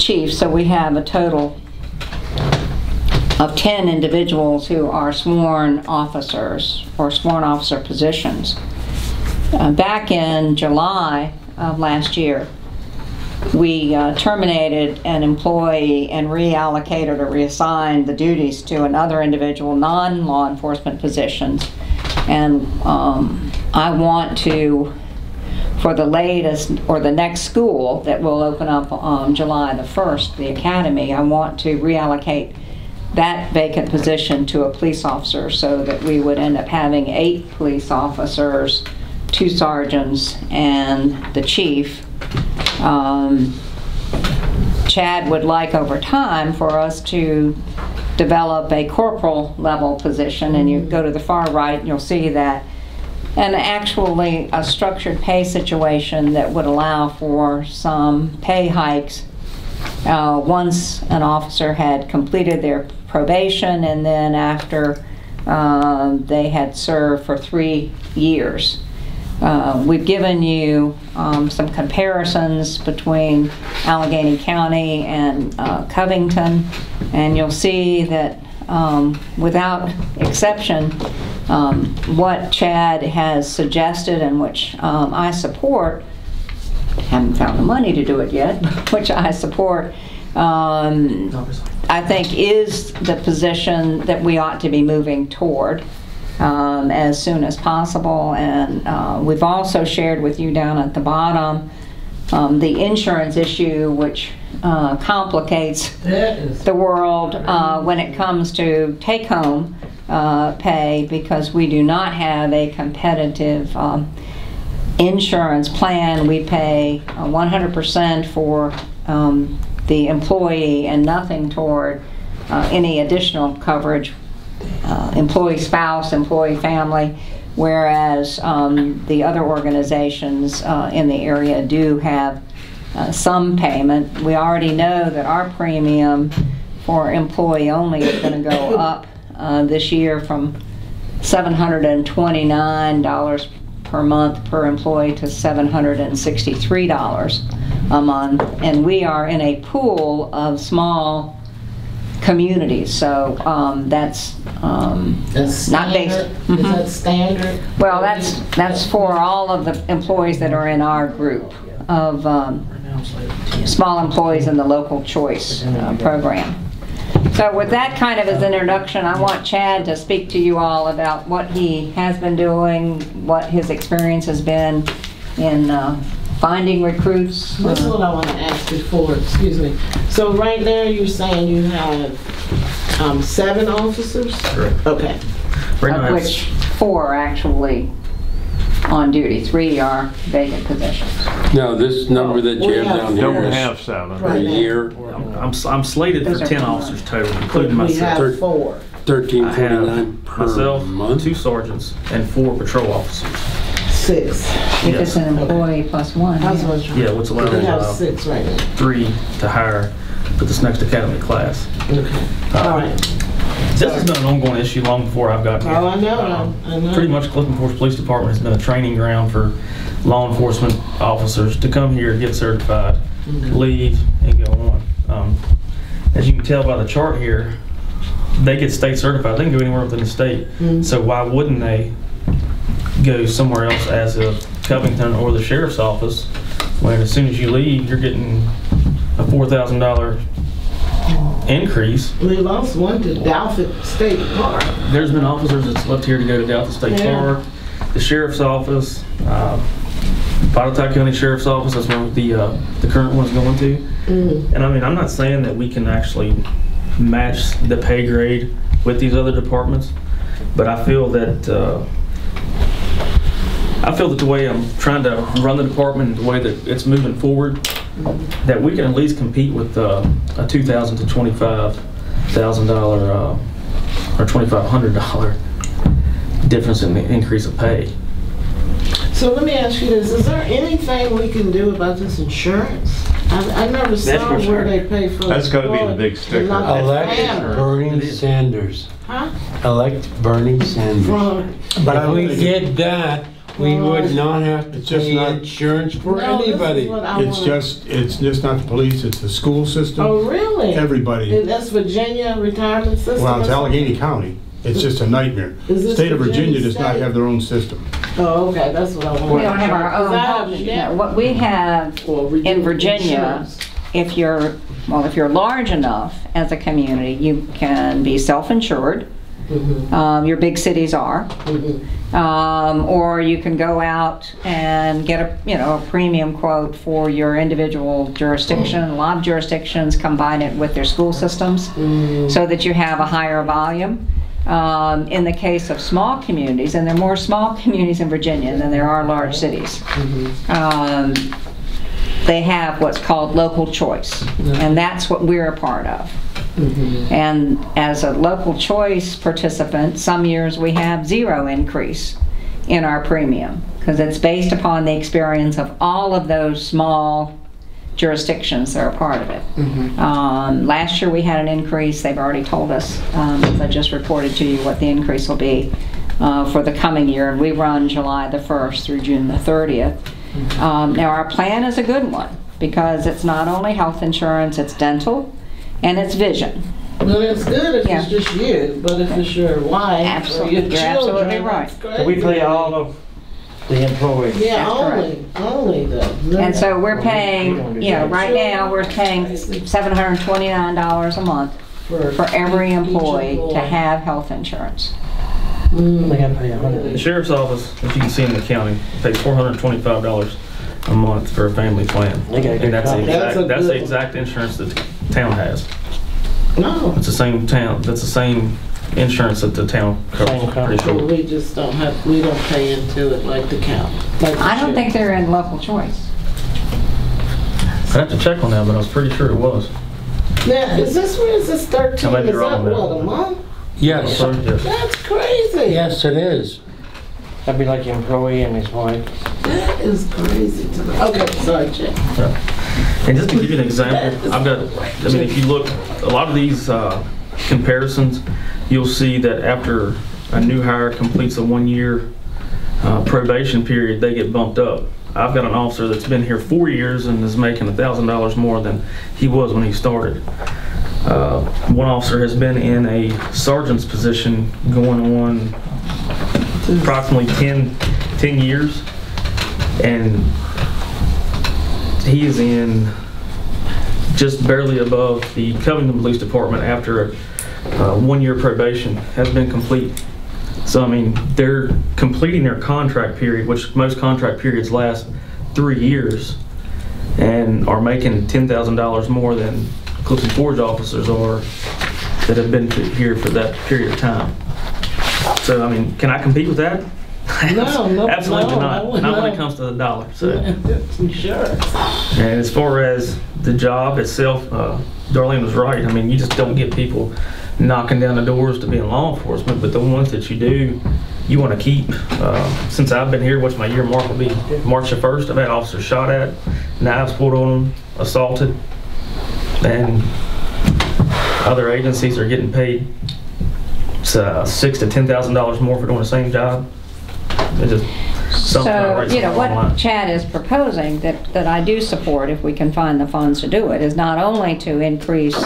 chief, so we have a total of 10 individuals who are sworn officers or sworn officer positions. Uh, Back in July of last year, we uh, terminated an employee and reallocated or reassigned the duties to another individual, non-law enforcement positions. And um, I want to, for the latest, or the next school that will open up on July the 1st, the academy, I want to reallocate that vacant position to a police officer so that we would end up having eight police officers, two sergeants, and the chief. Um, Chad would like over time for us to develop a corporal level position, and you go to the far right, and you'll see that. And actually, a structured pay situation that would allow for some pay hikes uh, once an officer had completed their probation and then after um, they had served for three years. Uh, We've given you um, some comparisons between Alleghany County and uh, Covington, and you'll see that um, without exception, um, what Chad has suggested and which um, I support, haven't found the money to do it yet, which I support, um, I think is the position that we ought to be moving toward um, as soon as possible. And uh, we've also shared with you down at the bottom um, the insurance issue, which uh, complicates the world uh, when it comes to take-home uh, pay because we do not have a competitive um, insurance plan. We pay uh, 100% for um, the employee and nothing toward uh, any additional coverage, uh, employee spouse, employee family, whereas um, the other organizations uh, in the area do have uh, some payment. We already know that our premium for employee only is going to go up uh, this year from $729 per month per employee to $763 a month. And we are in a pool of small communities, so um, that's um, That's not based. Is Mhm. that standard? Well, that's, that's for all of the employees that are in our group of um, small employees in the local choice uh, program. So with that kind of as introduction, I want Chad to speak to you all about what he has been doing, what his experience has been in uh, finding recruits. This is uh, what I want to ask before, excuse me. So right now, you're saying you have um, seven officers? Correct. Okay. Right Of which four actually on duty, three are vacant positions. No, this number that We you have have- down here Don't is have seven. a Right year, I'm, I'm slated for Those are 10 fine. officers total, including We myself. have four. thirteen I forty-nine have per myself, month. two sergeants, and four patrol officers. Six. If it's an employee plus one. That's yeah. what I'm Yeah, what's allowed We is have uh, six right now. three to hire for this next academy class. Okay. All right. This has been an ongoing issue long before I've gotten here. Oh, I know, Um, I know. Pretty much Clifton Forge Police Department has been a training ground for law enforcement officers to come here, get certified, leave, and go on. Um, As you can tell by the chart here, they get state certified, they can go anywhere within the state. Mhm. So why wouldn't they go somewhere else as of Covington or the sheriff's office, when as soon as you leave, you're getting a four thousand dollar increase? We lost one to Douthat State Park. There's been officers that's left here to go to Douthat State Yeah. Park, the sheriff's office, uh, Botetourt County Sheriff's Office, that's where the, uh, the current one's going to. Mm. And I mean, I'm not saying that we can actually match the pay grade with these other departments, but I feel that, uh, I feel that the way I'm trying to run the department, the way that it's moving forward, that we can at least compete with uh, a two thousand to twenty-five thousand dollar, uh, or twenty-five hundred dollar difference in the increase of pay. So let me ask you this, is there anything we can do about this insurance? I, I never saw where sure. they pay for. That's gotta be the big sticker. not the Elect family. Bernie Sanders. Huh? Elect Bernie Sanders. From, But if we get that, We would not have to It's just pay not- insurance for No, this is anybody. what I It's wanna- just, it's just not the police, it's the school system. Oh, system, really? everybody. That's Virginia retirement system? Well, it's or Alleghany County. It's just a nightmare. Is this State of Virginia Virginia does not state? have their own system. Oh, okay, that's what I wanted. We don't have our own health, have insurance. what we have Or in Virginia, insurance. if you're, well, if you're large enough as a community, you can be self-insured. Mhm, Um, your big cities are. mhm. Um, or you can go out and get a, you know, a premium quote for your individual jurisdiction. A lot of jurisdictions combine it with their school systems so that you have a higher volume. Um, in the case of small communities, and there are more small communities in Virginia than there are large cities, um, they have what's called local choice, and that's what we're a part of. And as a local choice participant, some years we have zero increase in our premium because it's based upon the experience of all of those small jurisdictions that are part of it. Um, last year we had an increase. They've already told us, um, as I just reported to you, what the increase will be uh, for the coming year. And we run July the 1st through June the 30th. Um, now, our plan is a good one because it's not only health insurance, it's dental and it's vision. Well, it's good if Yeah. it's just you, but if it's your wife or Absolutely. your You're absolutely children, right. that's crazy. We pay all of the employees. Yeah, That's only, only though. And so we're paying, do you know, right now, we're paying $729 a month for every employee to have health insurance. Mm. They gotta pay a The sheriff's office, if you can see in the county, pays four hundred and twenty-five dollars a month for a family plan. They got a good And that's the company. That's a exact, that's the good- exact insurance that the town has. No, It's the same town, that's the same insurance that the town Same covers, pretty company. but sure. we just don't have, we don't pay into it like the county. like the I don't sheriff. think they're in local choice. I'd have to check on that, but I was pretty sure it was. Now, is this, where is this thirteen, I might be is wrong that on that. what, a month? Yes, yes. That's crazy. yes, it is. That'd be like the employee and his wife. That is crazy to me. Okay, sorry, Chick. And just to give you an example, I've got, I mean, if you look, a lot of these uh, comparisons, you'll see that after a new hire completes a one-year uh, probation period, they get bumped up. I've got an officer that's been here four years and is making a thousand dollars more than he was when he started. Uh, One officer has been in a sergeant's position going on approximately 10, 10 years. And he is in just barely above the Covington Police Department after uh, one-year probation has been complete. So, I mean, they're completing their contract period, which most contract periods last three years, and are making $10,000 more than Clifton Forge officers are that have been here for that period of time. So, I mean, can I compete with that? No, no, Absolutely no, not. no, Not when it comes to the dollar, so. Sure. And as far as the job itself, uh, Darlene was right. I mean, you just don't get people knocking down the doors to be in law enforcement, but the ones that you do, you want to keep. Uh, since I've been here, what's my year mark will be March the 1st, I've had officers shot at, knives pulled on them, assaulted, and other agencies are getting paid uh, six to ten thousand dollars more for doing the same job. It just something So, you know, what line. Chad is proposing, that, that I do support if we can find the funds to do it, is not only to increase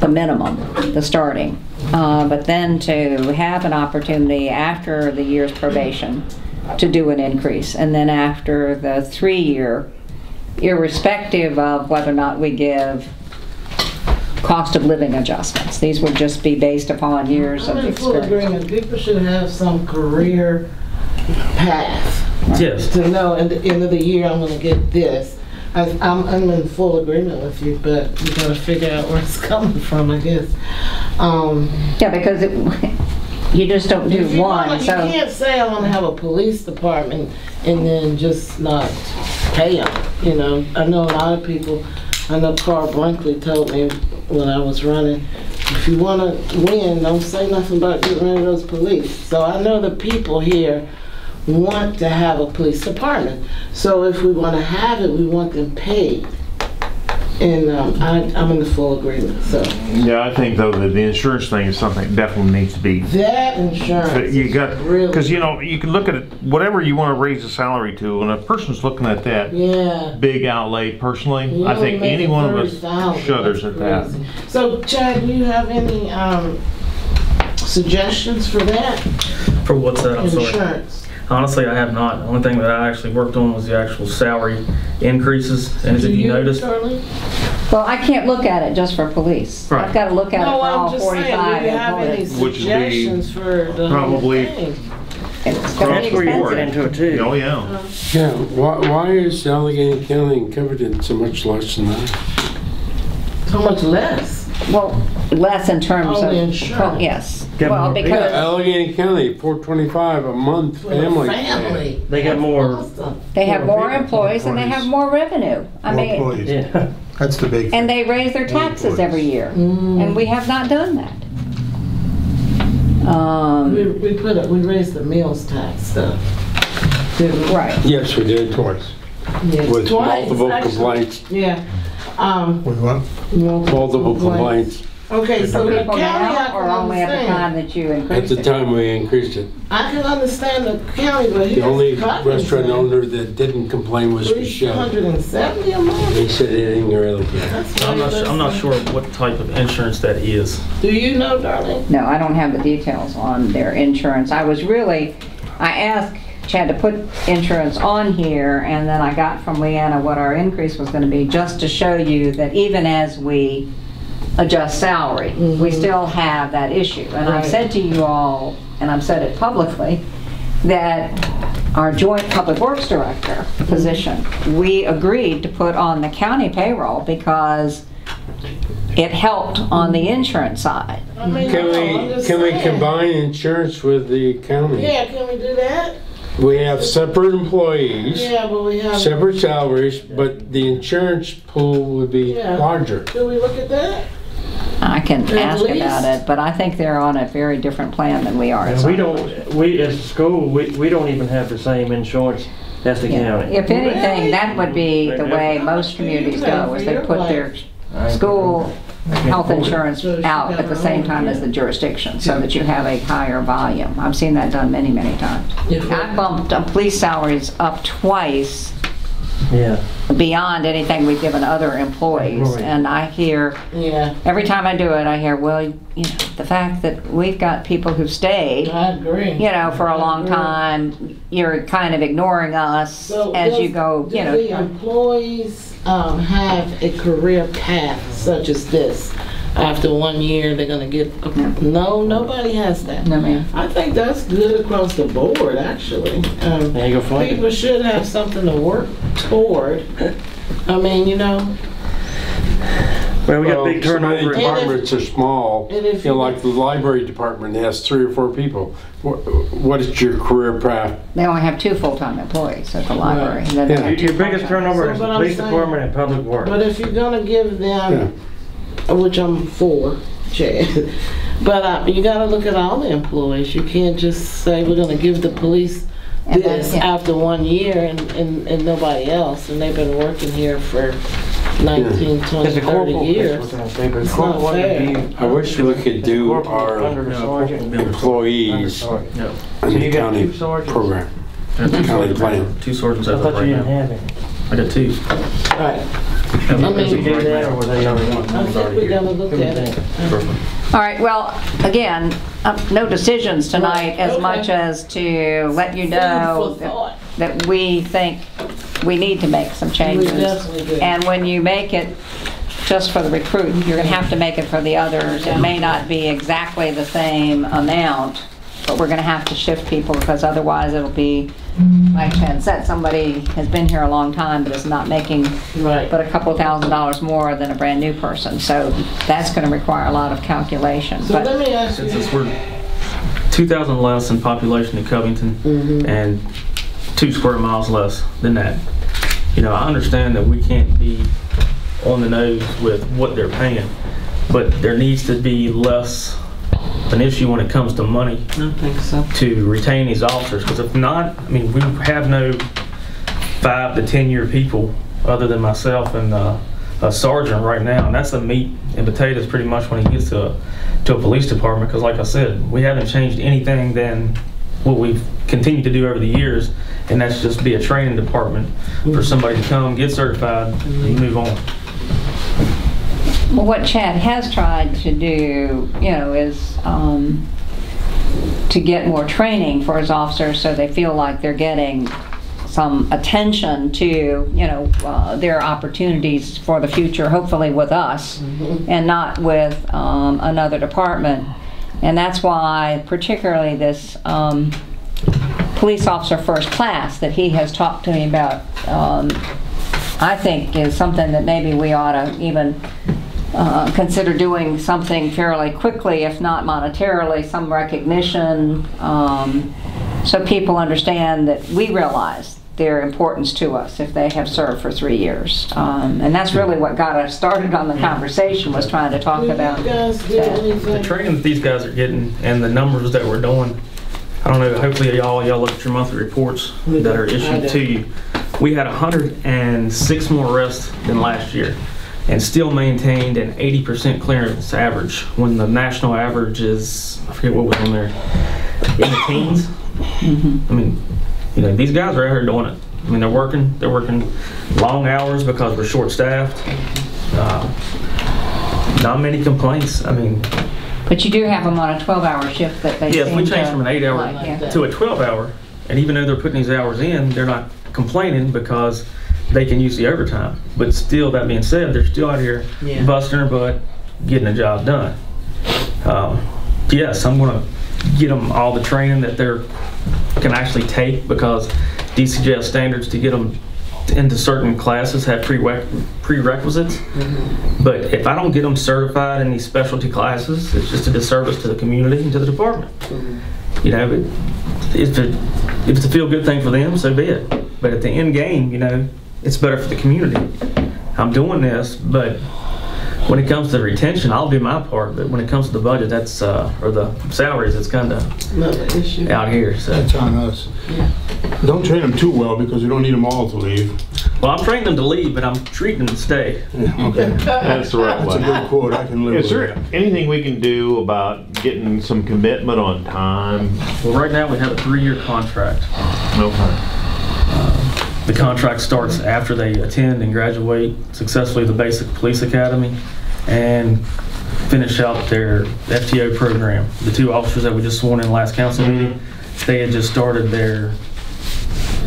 the minimum, the starting, uh, but then to have an opportunity after the year's probation to do an increase. And then after the three-year, irrespective of whether or not we give cost of living adjustments. These would just be based upon years of I'm in full experience. agreement. People should have some career path Yes. to know at the end of the year, I'm gonna get this. I, I'm, I'm in full agreement with you, but you gotta figure out where it's coming from, I guess. Um, Yeah, because it, you just don't if do you one, wanna- You can't say I wanna have a police department and then just not pay them, you know? I know a lot of people, I know Carl Brinkley told me when I was running, if you wanna win, don't say nothing about getting rid of those police. So I know the people here want to have a police department. So if we wanna have it, we want them paid. And um, I, I'm in the full agreement, so. Yeah, I think though that the insurance thing is something that definitely needs to be. That insurance You got, is really. because you know, you can look at it, whatever you want to raise the salary to, and a person's looking at that Yeah. big outlay personally, You I think any one of us 30,000, shudders that's at that. So Chad, do you have any, um, suggestions for that? For what's that, I'm sorry? Insurance. Honestly, I have not. The only thing that I actually worked on was the actual salary increases. And as Do if you you, noticed, Darlene? Well, I can't look at it just for police. Right. I've got to look at it No, for I'm all just saying, 45 do you have any employees. Which would be suggestions for the whole probably- thing? It's gonna That's be where you get expensive. into it too. Oh, yeah. Yeah, why, why is Alleghany County and Covington so much less than that? So much less. Well, less in terms Oh, of. the insurance. Yes. Get Well, more- Yeah, because Alleghany County, four twenty-five a month For a family. family. They got more, Awesome. they have More more employees and they have more revenue. I More mean, employees. yeah. That's the big and they raise their taxes every year. Mm. And we have not done that. We, Um, we put it, we raised the meals tax stuff. Didn't right. Yes, we did, Twice. Yes, with twice, multiple actually. complaints, Yeah. Um, We what? multiple complaints. Okay, so the People county, I now, can or only at the time understand. that you At increased the it? time we increased it. I can understand the county, but The only restaurant owner that didn't complain was Three Michelle. hundred and seventy a month? They said they didn't really care. That's I'm not, su- I'm not sure what type of insurance that is. Do you know, Darlene? No, I don't have the details on their insurance. I was really, I asked Chad to put insurance on here, and then I got from Leanna what our increase was gonna be, just to show you that even as we adjust salary, we mm-hmm. still have that issue. And I've Right. said to you all, and I've said it publicly, that our joint public works director mm-hmm. position, we agreed to put on the county payroll because it helped on the mm-hmm. insurance side. I mean, Can no, I'm we, just can we saying. combine insurance with the county? Yeah, can we do that? We have separate employees, Yeah, but we have, separate salaries, but the insurance pool would be Yeah. larger. do we look at that? I can At ask about least- it, but I think they're on a very different plan than we are. And we don't, we, as a school, we, we don't even have the same insurance as the Yeah. county. If anything, Really? that would be the way most communities go, is they put their school health insurance out at the same time as the jurisdiction, so that you have a higher volume. I've seen that done many, many times. If I bumped uh, police salaries up twice Yeah. beyond anything we've given other employees, Right. and I hear Yeah, Every time I do it, I hear, well, you know, the fact that we've got people who've stayed, I agree. you know, for a I long agree. time, you're kind of ignoring us So as you does- go, you Do the know. employees um, have a career path such as this? After one year, they're gonna get, no, nobody has that. No, ma'am. I think that's good across the board, actually. Um, There you go, Frank. People should have something to work toward. I mean, you know, Well, we got Well, big some of the turnover. And if- Departments are small, and if you know, like the library department has three or four people. What, what is your career path? They only have two full-time employees at the library. and then Yeah. Your biggest part-time. turnover is the police department and public works. but if you're gonna give them, which I'm for, Chad, but uh, you gotta look at all the employees. You can't just say we're gonna give the police And then, this yeah. after one year and, and, and nobody else, and they've been working here for 19, 20, 30 corporal, years. I'm saying, but the It's not fair. be. I wish we could do our Under the No, sergeant. corporal bill. employees No. in So the county two sergeants? program. I two County sergeants plan. Two sergeants I out thought right you didn't now. have any. I got two. Right. As of- I mean- as Did of you do right or were they already? I think we gotta look at it. All right, well, again, uh, no decisions tonight Right, as okay. much as to let you Food know for that- that we think we need to make some changes. definitely do. And when you make it just for the recruit, you're gonna have to make it for the others. It may not be exactly the same amount, but we're gonna have to shift people because otherwise it'll be, like Chad said, somebody has been here a long time but is not making Right. but a couple thousand dollars more than a brand new person. So that's gonna require a lot of calculation. So But let me ask you, Since we're 2,000 less in population in Covington mm-hmm. and two square miles less than that, you know, I understand that we can't be on the nose with what they're paying, but there needs to be less an issue when it comes to money I think so. to retain these officers, because if not, I mean, we have no five to 10-year people, other than myself and uh, a sergeant right now, and that's the meat and potatoes pretty much when he gets to a, to a police department. Because like I said, we haven't changed anything than what we've continued to do over the years, and that's just be a training department for somebody to come, get certified, and move on. Well, what Chad has tried to do, you know, is um, to get more training for his officers so they feel like they're getting some attention to, you know, uh, their opportunities for the future, hopefully with us and not with um, another department. And that's why particularly this um, police officer first class that he has talked to me about, um, I think is something that maybe we ought to even uh, consider doing something fairly quickly, if not monetarily, some recognition, um, so people understand that we realize their importance to us if they have served for three years. Um, And that's really what got us started on the conversation, was trying to talk about you guys do that. The training that these guys are getting and the numbers that we're doing, I don't know, hopefully y'all, y'all look at your monthly reports that are issued to you. We had 106 more arrests than last year and still maintained an 80% clearance average when the national average is, I forget what was on there, in the teens. I mean, you know, these guys are out here doing it. I mean, they're working, they're working long hours because we're short-staffed. Uh, Not many complaints. I mean, But you do have them on a 12-hour shift that they Yes, we seem changed from an eight-hour like, yeah. to a 12-hour, and even though they're putting these hours in, they're not complaining because they can use the overtime. But still, that being said, they're still out here Yeah. busting their butt, getting the job done. Um, Yes, I'm gonna get them all the training that they're, can actually take because DCJS standards to get them into certain classes have prereq- prerequisites. But if I don't get them certified in these specialty classes, it's just a disservice to the community and to the department. You know, but if it, if it's a feel-good thing for them, so be it. But at the end game, you know, it's better for the community. I'm doing this, but when it comes to retention, I'll do my part, but when it comes to the budget, that's, uh, or the salaries, it's kinda Another issue. out here, so. That's on us. Yeah. Don't train them too well because you don't need them all to leave. Well, I'm training them to leave, but I'm treating them to stay. Okay. That's the right That's a way. good quote, I can live with Is there that. anything we can do about getting some commitment on time? Well, right now, we have a three-year contract. Okay. The contract starts after they attend and graduate successfully the basic police academy and finish out their FTO program. The two officers that we just sworn in last council meeting, they had just started their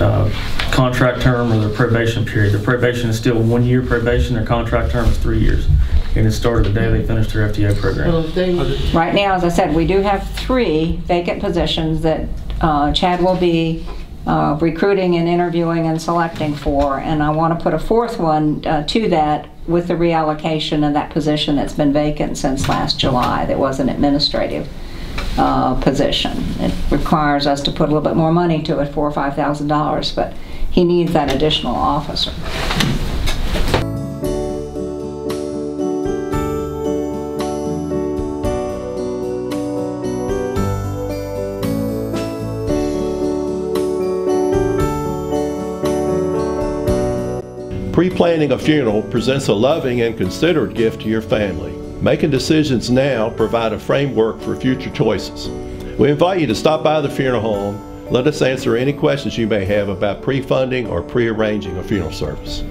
uh, contract term or their probation period. Their probation is still one-year probation, their contract term is three years. And it started the day they finished their FTO program. Well, if they, Right now, as I said, we do have three vacant positions that uh, Chad will be uh, recruiting and interviewing and selecting for, and I want to put a fourth one uh, to that with the reallocation of that position that's been vacant since last July, that was an administrative uh, position. It requires us to put a little bit more money to it, four or five thousand dollars, but he needs that additional officer. Pre-planning a funeral presents a loving and considerate gift to your family. Making decisions now provide a framework for future choices. We invite you to stop by the funeral home. Let us answer any questions you may have about pre-funding or pre-arranging a funeral service.